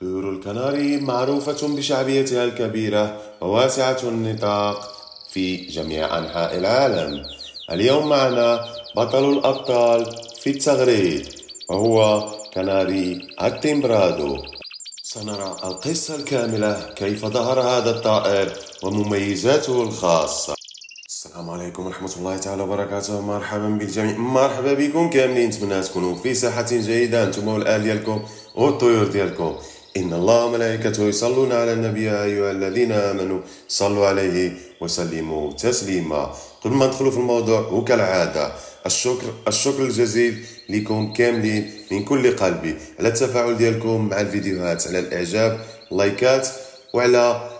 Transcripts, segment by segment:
طيور الكناري معروفة بشعبيتها الكبيرة وواسعة النطاق في جميع أنحاء العالم. اليوم معنا بطل الأبطال في التغريد وهو كناري التيمبرادو سنرى القصة الكاملة كيف ظهر هذا الطائر ومميزاته الخاصة. السلام عليكم ورحمة الله تعالى وبركاته. مرحبا بالجميع. مرحبا بكم. كاملين. نتمنى تكونوا في صحة جيدة. أنتم والآل ديالكم والطيور ديالكم. إن الله وملائكته يصلون على النبي يا أيها الذين آمنوا صلوا عليه وسلموا تسليما. قبل ما ندخلوا في الموضوع وكالعادة الشكر الشكر الجزيل لكم كاملين من كل قلبي. على التفاعل ديالكم مع الفيديوهات على الإعجاب لايكات وعلى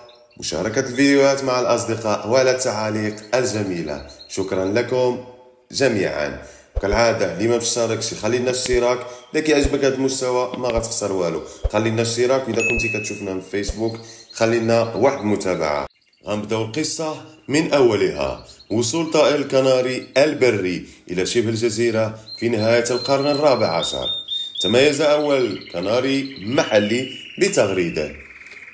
مشاركة الفيديوهات مع الأصدقاء وعلى التعاليق الجميلة. شكرا لكم جميعا. كالعادة اللي ما مشتركش خلي لنا اشتراك إذا كيعجبك هذا المستوى ما غتخسر والو. خلي لنا اشتراك واذا كنتي كتشوفنا في فيسبوك خلي لنا واحد المتابعة. غنبدأو القصة من أولها. وصول طائر الكناري البري إلى شبه الجزيرة في نهاية القرن الرابع عشر. تميز أول كناري محلي بتغريده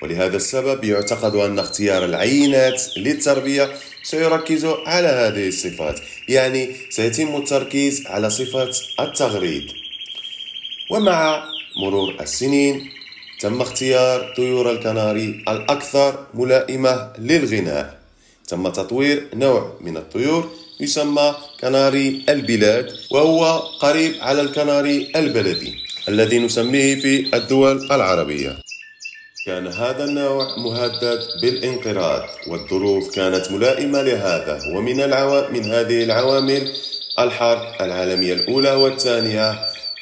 ولهذا السبب يعتقد أن اختيار العينات للتربية سيركز على هذه الصفات يعني سيتم التركيز على صفة التغريد. ومع مرور السنين تم اختيار طيور الكناري الأكثر ملائمة للغناء. تم تطوير نوع من الطيور يسمى كناري البلاد وهو قريب على الكناري البلدي الذي نسميه في الدول العربية. كان هذا النوع مهدد بالانقراض والظروف كانت ملائمة لهذا. ومن العوا... من هذه العوامل الحرب العالمية الأولى والثانية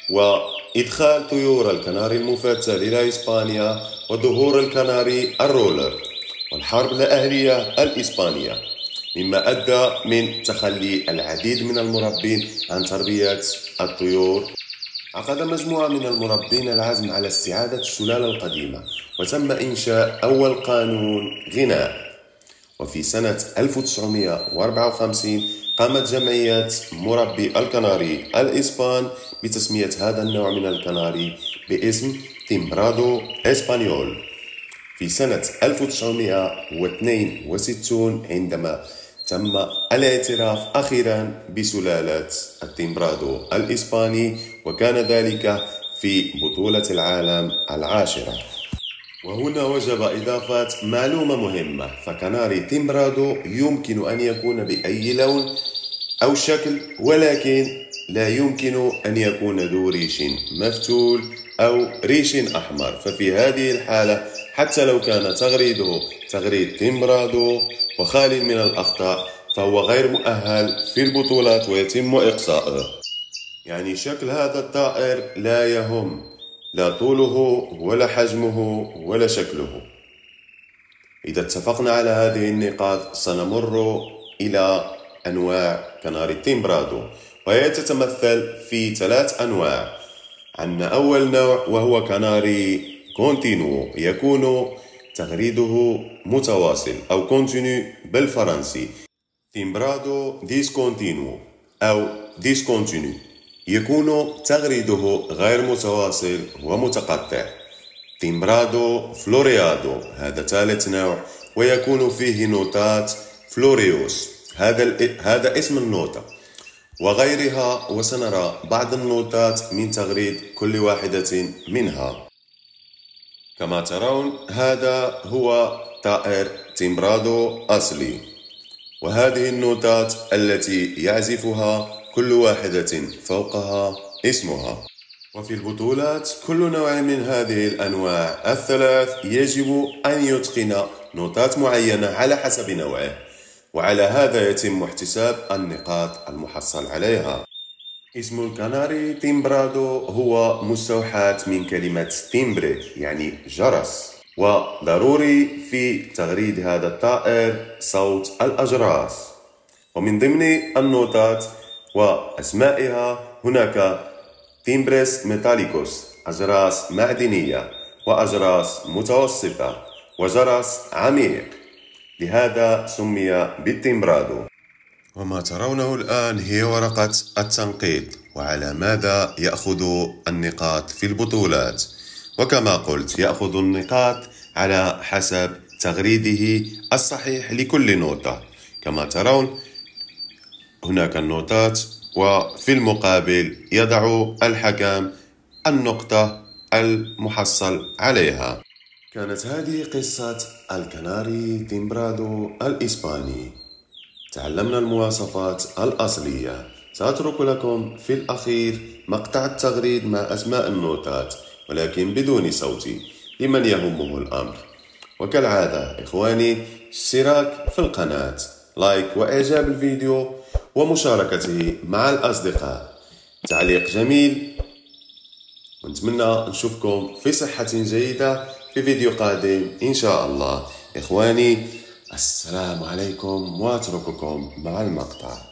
وإدخال طيور الكناري المفتة إلى إسبانيا وظهور الكناري الرولر والحرب الأهلية الإسبانية. مما أدى من تخلي العديد من المربين عن تربية الطيور. عقد مجموعة من المربين العزم على استعادة السلالة القديمة وتم إنشاء أول قانون غناء. وفي سنة 1954 قامت جمعية مربي الكناري الإسبان بتسمية هذا النوع من الكناري باسم تيمبرادو إسبانيول. في سنة 1962 عندما تم الاعتراف أخيرا بسلالة التيمبرادو الإسباني وكان ذلك في بطولة العالم العاشرة. وهنا وجب إضافة معلومة مهمة. فكناري تيمبرادو يمكن أن يكون بأي لون أو شكل ولكن لا يمكن أن يكون ذو ريش مفتول. أو ريش أحمر. ففي هذه الحالة حتى لو كان تغريده تغريد تيمبرادو وخال من الأخطاء فهو غير مؤهل في البطولات ويتم إقصاؤه يعني شكل هذا الطائر لا يهم. لا طوله ولا حجمه ولا شكله. إذا اتفقنا على هذه النقاط سنمر إلى أنواع كناري تيمبرادو وهي تتمثل في ثلاث أنواع. عندنا أول نوع وهو كناري continuo يكون تغريده متواصل أو continu بالفرنسي. تيمبرادو discontinuo أو discontinu يكون تغريده غير متواصل ومتقطع. تيمبرادو floreado هذا ثالث نوع ويكون فيه نوتات floreos هذا هذا اسم النوتة. وغيرها وسنرى بعض النوتات من تغريد كل واحدة منها. كما ترون هذا هو طائر تيمبرادو أصلي. وهذه النوتات التي يعزفها كل واحدة فوقها اسمها. وفي البطولات كل نوع من هذه الأنواع الثلاث يجب أن يتقن نوتات معينة على حسب نوعه. وعلى هذا يتم احتساب النقاط المحصل عليها. اسم الكناري تيمبرادو هو مستوحاة من كلمة timbre يعني جرس. وضروري في تغريد هذا الطائر صوت الأجراس. ومن ضمن النوتات وأسمائها هناك timbres metálicos أجراس معدنية وأجراس متوسطة وجرس عميق. لهذا سمي بالتيمبرادو وما ترونه الآن هي ورقة التنقيط وعلى ماذا يأخذ النقاط في البطولات؟ وكما قلت يأخذ النقاط على حسب تغريده الصحيح لكل نوتة كما ترون هناك النوتات وفي المقابل يضع الحكم النقطة المحصل عليها. كانت هذه قصة الكناري تيمبرادو الإسباني. تعلمنا المواصفات الأصلية. سأترك لكم في الأخير مقطع التغريد مع أسماء النوتات ولكن بدون صوتي لمن يهمه الأمر. وكالعادة إخواني اشتراك في القناة. لايك وإعجاب الفيديو ومشاركته مع الأصدقاء. تعليق جميل. ونتمنى نشوفكم في صحة جيدة. في فيديو قادم إن شاء الله. إخواني السلام عليكم وأترككم مع المقطع.